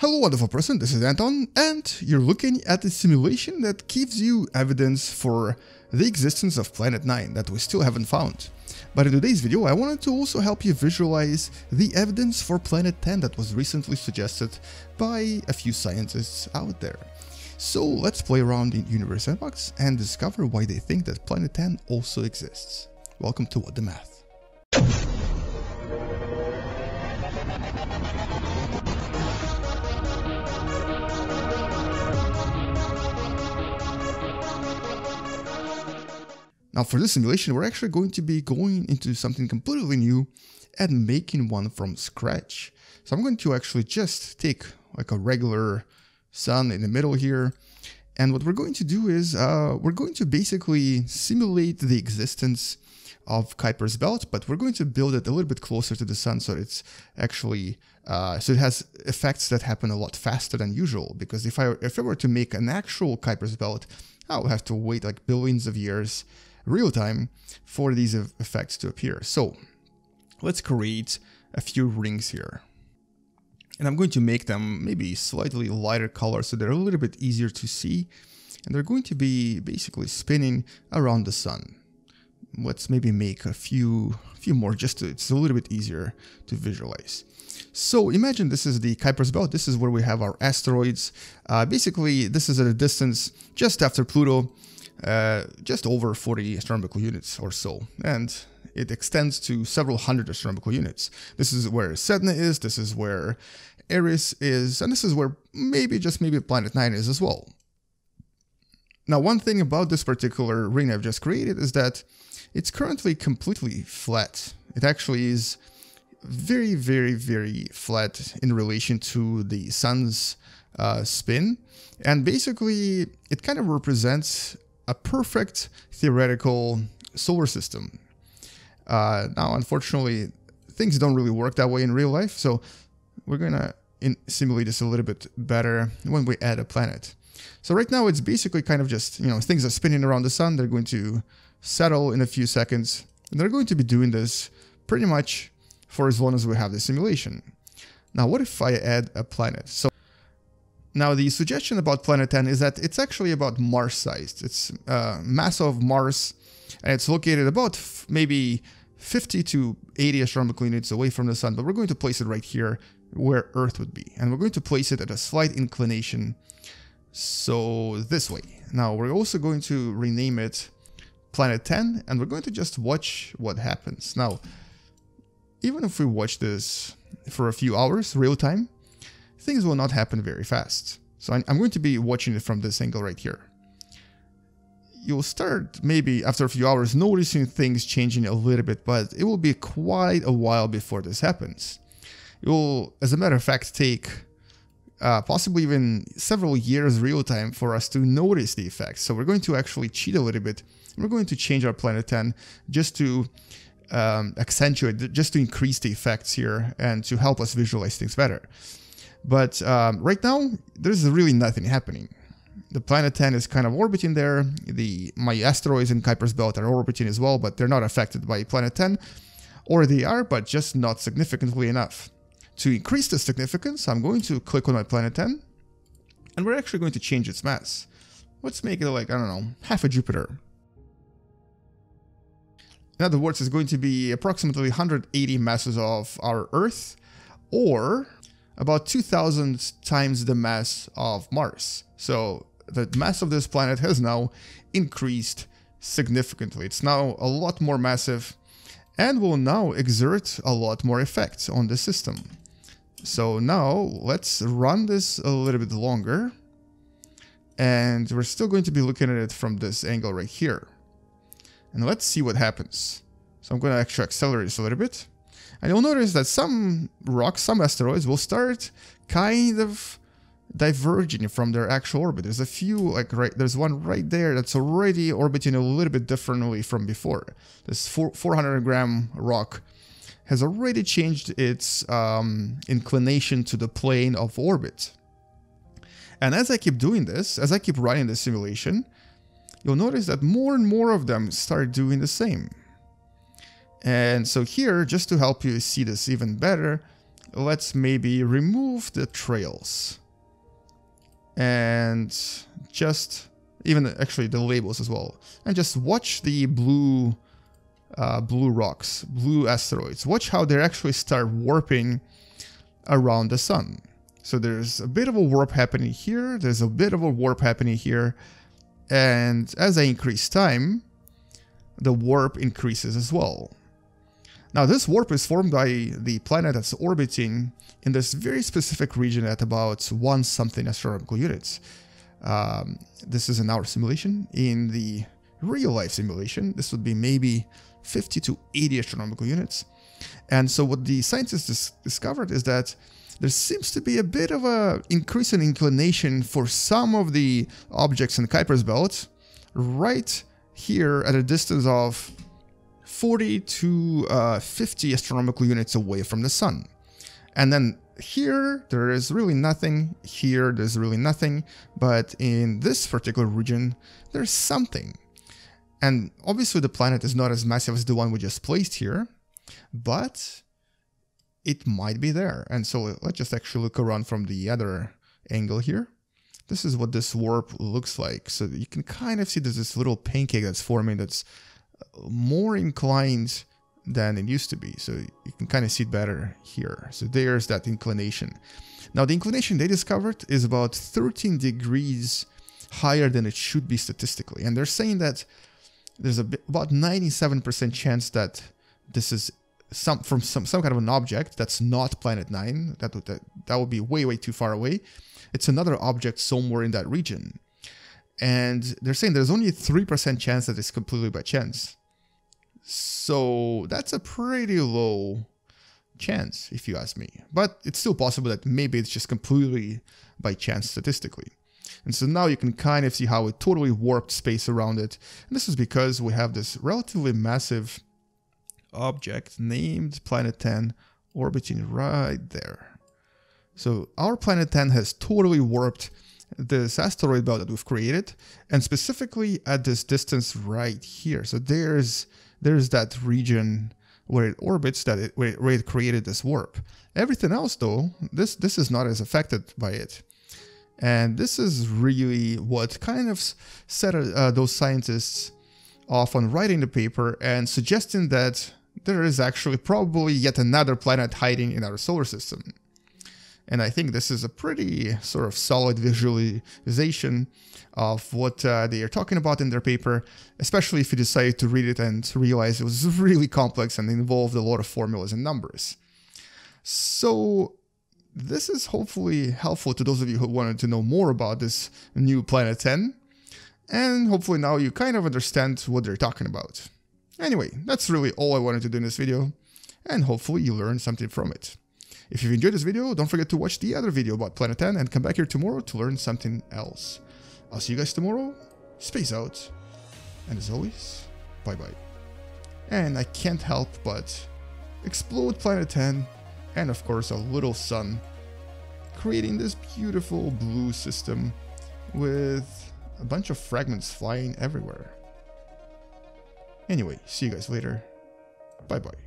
Hello wonderful person, this is Anton, and you're looking at a simulation that gives you evidence for the existence of Planet 9 that we still haven't found. But in today's video I wanted to also help you visualize the evidence for Planet 10 that was recently suggested by a few scientists out there. So let's play around in Universe Sandbox and discover why they think that Planet 10 also exists. Welcome to What Da Math. Now for this simulation, we're actually going to be going into something completely new and making one from scratch. So I'm going to actually just take like a regular sun in the middle here. And what we're going to do is uh, we're going to basically simulate the existence of Kuiper's belt, but we're going to build it a little bit closer to the sun so it's actually uh, so it has effects that happen a lot faster than usual. Because if I if I were to make an actual Kuiper's belt, I would have to wait like billions of years real time for these effects to appear. So let's create a few rings here. And I'm going to make them maybe slightly lighter color so they're a little bit easier to see. And they're going to be basically spinning around the sun. Let's maybe make a few, few more just to, it's a little bit easier to visualize. So imagine this is the Kuiper's belt. This is where we have our asteroids. Uh, basically, this is at a distance just after Pluto uh, just over 40 astronomical units or so, and it extends to several hundred astronomical units. This is where Sedna is, this is where Eris is, and this is where maybe, just maybe Planet 9 is as well. Now, one thing about this particular ring I've just created is that it's currently completely flat. It actually is very, very, very flat in relation to the sun's uh, spin. And basically, it kind of represents a perfect theoretical solar system. Uh, now, unfortunately, things don't really work that way in real life, so we're gonna simulate this a little bit better when we add a planet. So right now it's basically kind of just, you know, things are spinning around the sun, they're going to settle in a few seconds, and they're going to be doing this pretty much for as long as we have the simulation. Now, what if I add a planet? So now, the suggestion about Planet 10 is that it's actually about Mars-sized. It's uh, mass of Mars, and it's located about maybe 50 to 80 astronomical units away from the Sun, but we're going to place it right here where Earth would be. And we're going to place it at a slight inclination, so this way. Now, we're also going to rename it Planet 10, and we're going to just watch what happens. Now, even if we watch this for a few hours, real time, things will not happen very fast. So I'm going to be watching it from this angle right here. You'll start maybe after a few hours noticing things changing a little bit, but it will be quite a while before this happens. It will, as a matter of fact, take uh, possibly even several years real time for us to notice the effects. So we're going to actually cheat a little bit. We're going to change our Planet 10 just to um, accentuate, just to increase the effects here and to help us visualize things better. But um, right now, there's really nothing happening. The planet 10 is kind of orbiting there. The my asteroids in Kuiper's belt are orbiting as well, but they're not affected by planet 10. Or they are, but just not significantly enough. To increase the significance, I'm going to click on my planet 10, and we're actually going to change its mass. Let's make it like, I don't know, half a Jupiter. In other words, it's going to be approximately 180 masses of our Earth, or about 2000 times the mass of Mars. So the mass of this planet has now increased significantly. It's now a lot more massive and will now exert a lot more effects on the system. So now let's run this a little bit longer. And we're still going to be looking at it from this angle right here. And let's see what happens. So I'm going to actually accelerate this a little bit. And you'll notice that some rocks, some asteroids will start kind of diverging from their actual orbit. There's a few, like right, there's one right there that's already orbiting a little bit differently from before. This 400 gram rock has already changed its um, inclination to the plane of orbit. And as I keep doing this, as I keep running the simulation, you'll notice that more and more of them start doing the same. And so here, just to help you see this even better, let's maybe remove the trails. And just even actually the labels as well. And just watch the blue uh, blue rocks blue asteroids. Watch how they actually start warping around the sun. So there's a bit of a warp happening here there's a bit of a warp happening here. And as I increase time the warp increases as well now this warp is formed by the planet that's orbiting in this very specific region at about one something astronomical units. Um, this is in our simulation. In the real life simulation, this would be maybe 50 to 80 astronomical units. And so what the scientists dis discovered is that there seems to be a bit of a increase in inclination for some of the objects in Kuiper's belt right here at a distance of 40 to uh, 50 astronomical units away from the sun. And then here, there is really nothing. Here, there's really nothing. But in this particular region, there's something. And obviously the planet is not as massive as the one we just placed here, but it might be there. And so let's just actually look around from the other angle here. This is what this warp looks like. So you can kind of see there's this little pancake that's forming that's more inclined than it used to be. So you can kind of see it better here. So there's that inclination. Now the inclination they discovered is about 13 degrees higher than it should be statistically. And they're saying that there's about 97% chance that this is some from some, some kind of an object that's not planet 9. That would, that, that would be way, way too far away. It's another object somewhere in that region. And they're saying there's only a 3% chance that it's completely by chance. So that's a pretty low chance, if you ask me. But it's still possible that maybe it's just completely by chance statistically. And so now you can kind of see how it totally warped space around it. And this is because we have this relatively massive object named Planet 10 orbiting right there. So our Planet 10 has totally warped this asteroid belt that we've created and specifically at this distance right here. So there's there's that region where it orbits that it, where, it, where it created this warp. Everything else though, this this is not as affected by it. And this is really what kind of set uh, those scientists off on writing the paper and suggesting that there is actually probably yet another planet hiding in our solar system. And I think this is a pretty sort of solid visualization of what uh, they are talking about in their paper, especially if you decide to read it and realize it was really complex and involved a lot of formulas and numbers. So this is hopefully helpful to those of you who wanted to know more about this new Planet 10. And hopefully now you kind of understand what they're talking about. Anyway, that's really all I wanted to do in this video, and hopefully you learned something from it. If you've enjoyed this video, don't forget to watch the other video about Planet 10 and come back here tomorrow to learn something else. I'll see you guys tomorrow. Space out. And as always, bye bye. And I can't help but explode Planet 10 and of course a little sun, creating this beautiful blue system with a bunch of fragments flying everywhere. Anyway, see you guys later. Bye bye.